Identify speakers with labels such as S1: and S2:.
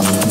S1: Wow.